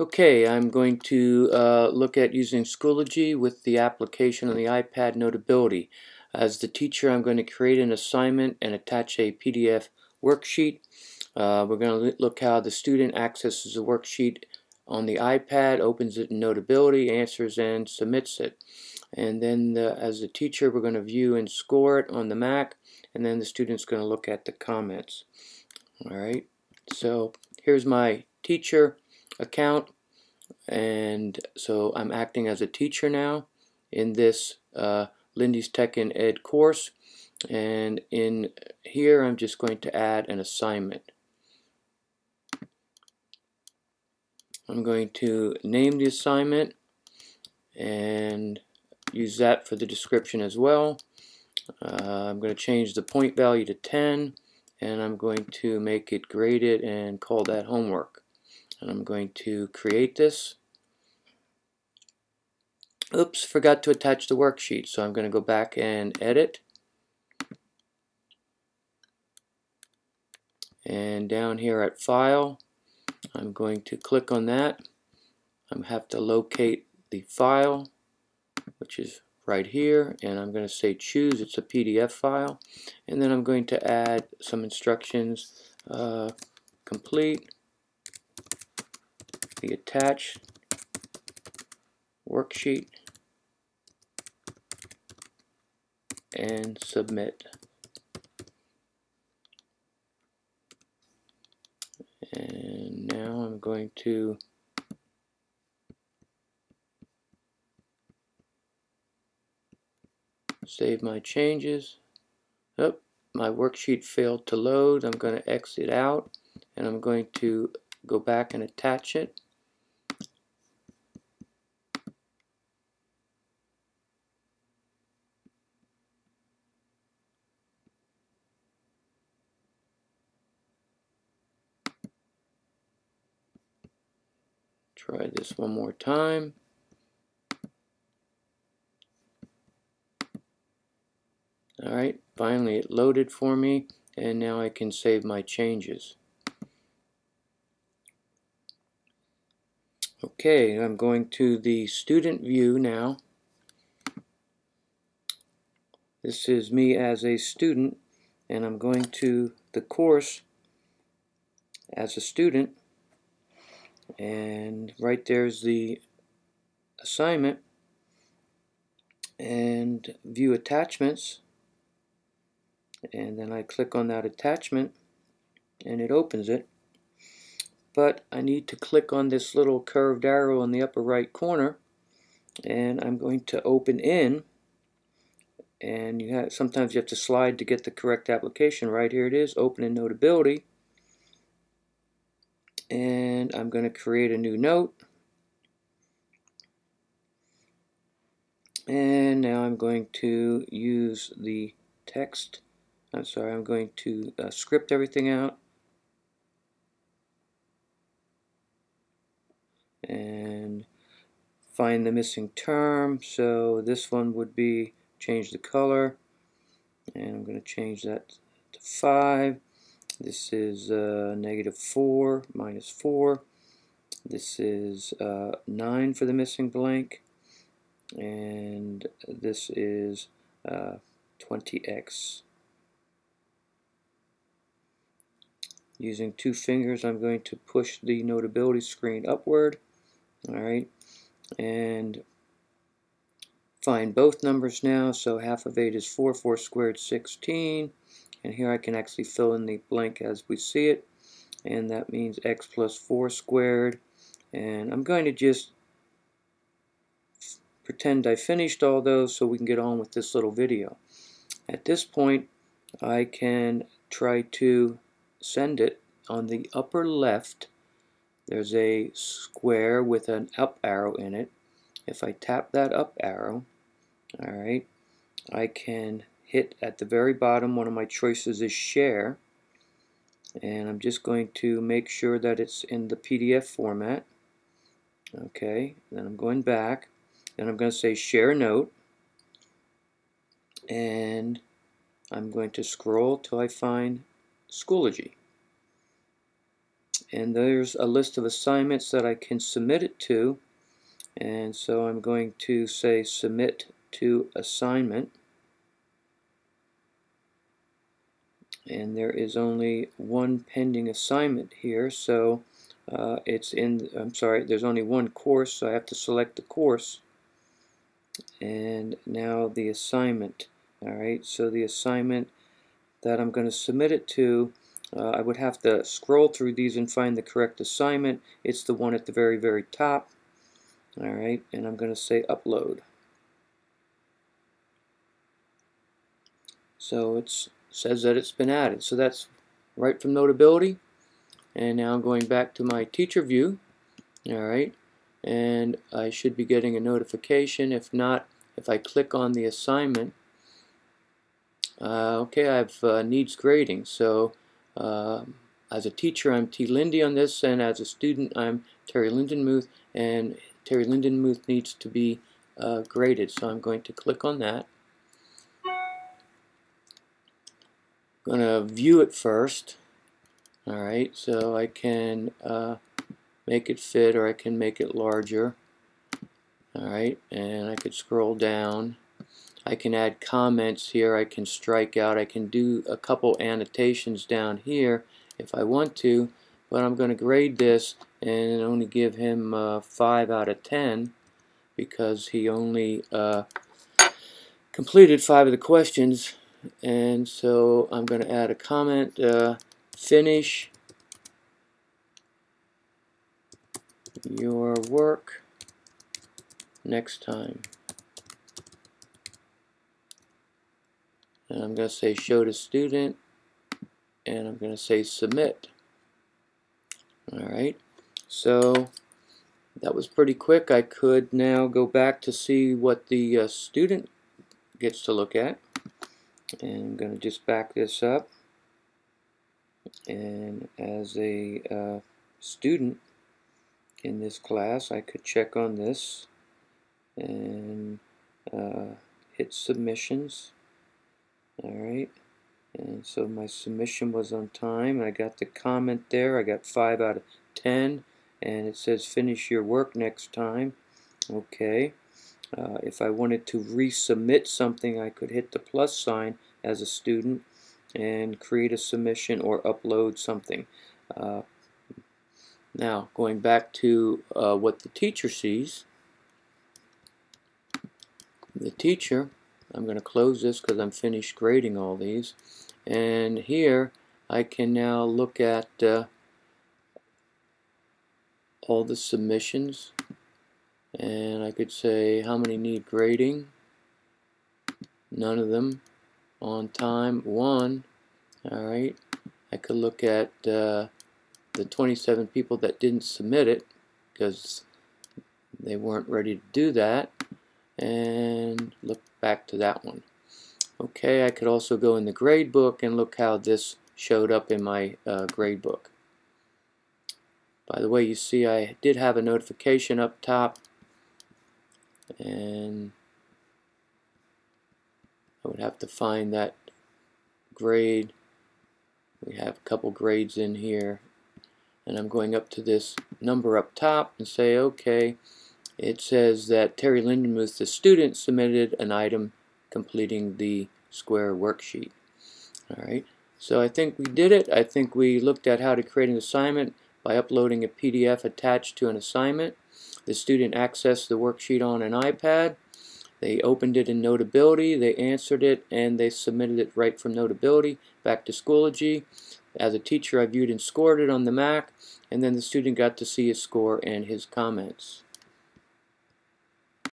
Okay, I'm going to uh, look at using Schoology with the application on the iPad Notability. As the teacher, I'm going to create an assignment and attach a PDF worksheet. Uh, we're going to look how the student accesses the worksheet on the iPad, opens it in Notability, answers and submits it. And then the, as the teacher, we're going to view and score it on the Mac, and then the student's going to look at the comments. All right, so here's my teacher account and so I'm acting as a teacher now in this uh, Lindy's Tech and Ed course and in here I'm just going to add an assignment. I'm going to name the assignment and use that for the description as well. Uh, I'm going to change the point value to 10 and I'm going to make it graded and call that homework and I'm going to create this. Oops, forgot to attach the worksheet, so I'm going to go back and edit. And down here at File, I'm going to click on that. I have to locate the file, which is right here, and I'm going to say choose, it's a PDF file. And then I'm going to add some instructions, uh, complete, the attached worksheet and submit. And now I'm going to save my changes. Oh, my worksheet failed to load. I'm going to exit out and I'm going to go back and attach it. Try this one more time. Alright, finally it loaded for me and now I can save my changes. Okay, I'm going to the student view now. This is me as a student and I'm going to the course as a student and right there's the assignment. And view attachments. And then I click on that attachment and it opens it. But I need to click on this little curved arrow in the upper right corner and I'm going to open in. And you have sometimes you have to slide to get the correct application. Right here it is open in notability and I'm going to create a new note. And now I'm going to use the text. I'm sorry I'm going to uh, script everything out. And find the missing term. So this one would be change the color. And I'm going to change that to 5 this is uh, negative 4 minus 4. This is uh, 9 for the missing blank. And this is uh, 20x. Using two fingers, I'm going to push the notability screen upward. Alright. And find both numbers now. So half of 8 is 4. 4 squared 16 and here I can actually fill in the blank as we see it and that means x plus 4 squared and I'm going to just pretend I finished all those so we can get on with this little video. At this point I can try to send it on the upper left there's a square with an up arrow in it. If I tap that up arrow, alright, I can hit at the very bottom one of my choices is share. And I'm just going to make sure that it's in the PDF format. Okay then I'm going back. Then I'm going to say share note. And I'm going to scroll till I find Schoology. And there's a list of assignments that I can submit it to. And so I'm going to say submit to assignment and there is only one pending assignment here so uh, it's in I'm sorry there's only one course so I have to select the course. And now the assignment alright so the assignment that I'm going to submit it to uh, I would have to scroll through these and find the correct assignment. It's the one at the very very top alright and I'm going to say upload. So it says that it's been added. So that's right from Notability. And now I'm going back to my teacher view. Alright and I should be getting a notification. If not if I click on the assignment uh, okay I have uh, needs grading. So uh, as a teacher I'm T. Lindy on this. And as a student I'm Terry Lindenmuth. And Terry Lindenmuth needs to be uh, graded. So I'm going to click on that going to view it first. Alright so I can uh, make it fit or I can make it larger. Alright and I could scroll down. I can add comments here I can strike out I can do a couple annotations down here if I want to but I'm going to grade this and only give him uh, 5 out of 10 because he only uh, completed 5 of the questions and so I'm going to add a comment uh, finish your work next time. And I'm going to say show to student and I'm going to say submit. Alright, so that was pretty quick. I could now go back to see what the uh, student gets to look at. And I'm going to just back this up. And as a uh, student, in this class I could check on this and uh, hit submissions. Alright. And so my submission was on time. I got the comment there. I got 5 out of 10 and it says finish your work next time. Okay uh, if I wanted to resubmit something I could hit the plus sign as a student and create a submission or upload something. Uh, now, going back to uh, what the teacher sees, the teacher, I'm going to close this because I'm finished grading all these, and here I can now look at uh, all the submissions, and I could say how many need grading, none of them, on time, one, alright, I could look at uh, the 27 people that didn't submit it because they weren't ready to do that and look back to that one. Okay, I could also go in the grade book and look how this showed up in my uh, grade book. By the way, you see I did have a notification up top and I would have to find that grade. We have a couple grades in here. And I'm going up to this number up top and say okay it says that Terry Lindenmuth the student submitted an item completing the square worksheet. Alright so I think we did it. I think we looked at how to create an assignment by uploading a PDF attached to an assignment the student accessed the worksheet on an iPad they opened it in Notability, they answered it, and they submitted it right from Notability back to Schoology. As a teacher, I viewed and scored it on the Mac, and then the student got to see his score and his comments.